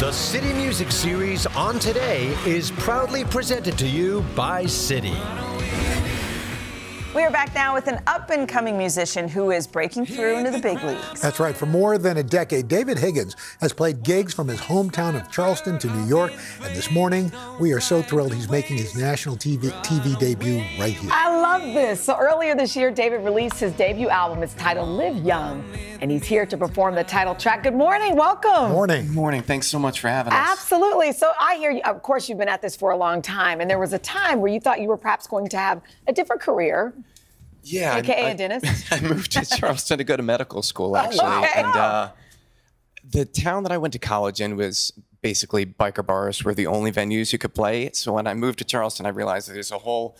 The Citi Music Series on today is proudly presented to you by Citi. We are back now with an up and coming musician who is breaking through into the big leagues. That's right. For more than a decade, David Higgins has played gigs from his hometown of Charleston to New York. And this morning, we are so thrilled he's making his national TV, TV debut right here. I love this. So earlier this year, David released his debut album. It's titled Live Young. And he's here to perform the title track. Good morning. Welcome. Morning. Good morning. Thanks so much for having us. Absolutely. So I hear, you, of course, you've been at this for a long time. And there was a time where you thought you were perhaps going to have a different career. Yeah. AKA I, a dentist? I moved to Charleston to go to medical school, actually. okay. And uh, the town that I went to college in was basically biker bars were the only venues you could play. So when I moved to Charleston, I realized that there's a whole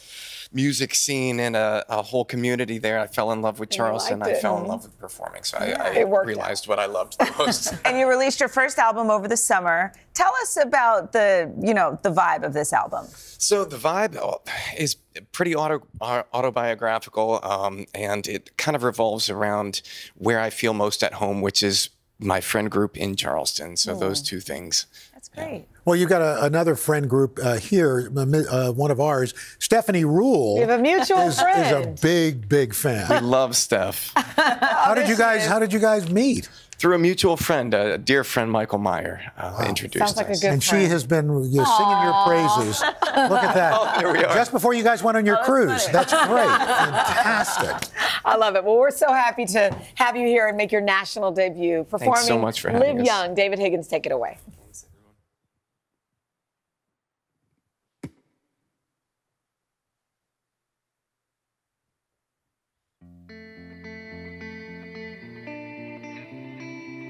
music scene and a, a whole community there. I fell in love with Charleston. I fell in love with performing. So I, I worked realized what I loved the most. and you released your first album over the summer. Tell us about the, you know, the vibe of this album. So the vibe uh, is pretty auto, autobiographical, um, and it kind of revolves around where I feel most at home, which is my friend group in Charleston. So those two things. That's great. Well, you've got a, another friend group uh, here, uh, one of ours, Stephanie Ruhle. We have a mutual is, is a big, big fan. We love Steph. how did you guys? How did you guys meet? Through a mutual friend, a dear friend, Michael Meyer, uh, introduced Sounds like a us. good And she has been you know, singing your praises. Look at that. here we are. Just before you guys went on your cruise. funny. That's great. Fantastic. I love it. Well, we're so happy to have you here and make your national debut performing Thanks so much for having Live us. Young. David Higgins, take it away.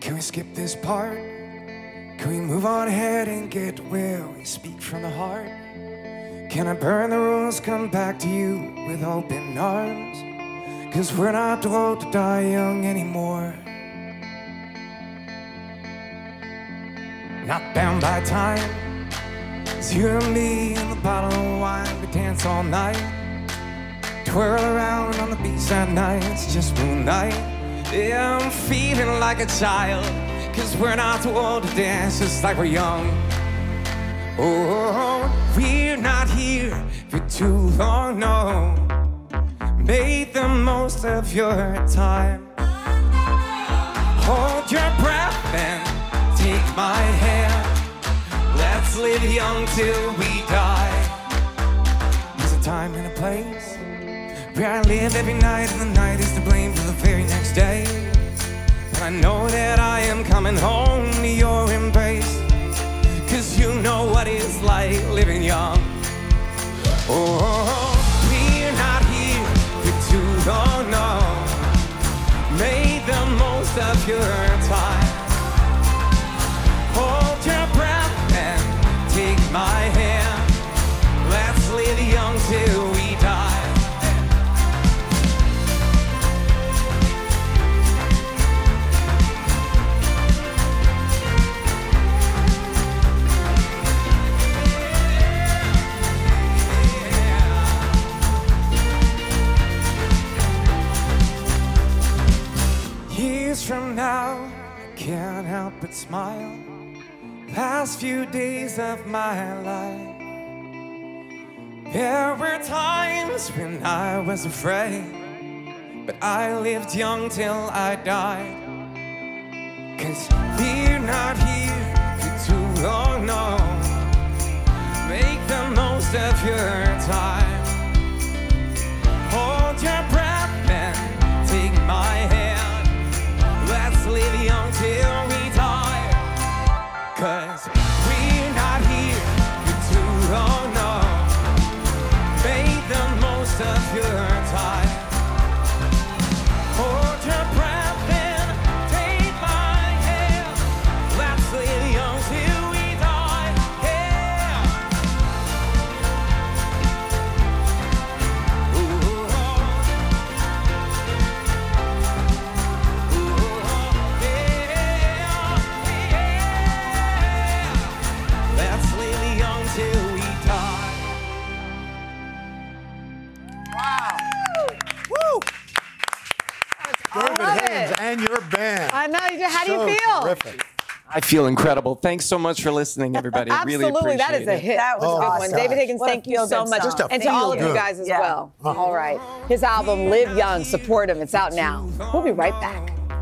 Can we skip this part? Can we move on ahead and get where we speak from the heart? Can I burn the rules, come back to you with open arms? Cause we're not told to die young anymore. Not bound by time. It's you and me and the bottle of wine. We dance all night. Twirl around on the beach at night. It's just moonlight. Yeah, I'm feeling like a child. Cause we're not too old to dance just like we're young. Oh, we're not here for too long, no. The most of your time. Hold your breath and take my hand. Let's live young till we die. There's a time and a place where I live every night, and the night is to blame for the very next day. But I know that I am coming home to your embrace. Cause you know what it's like living young. Most but smile. Last few days of my life. There were times when I was afraid, but I lived young till I died. Cause we're not here for too long, oh no. Make the most of your Haynes and your band. I know. How do so you feel? Terrific. I feel incredible. Thanks so much for listening, everybody. Absolutely, I really appreciate that is a hit. It. That was oh, a good gosh. one. David Higgins, thank you so much, and to all good. of you guys as yeah. well. Uh-huh. All right, his album "Live Young," support him. It's out now. We'll be right back.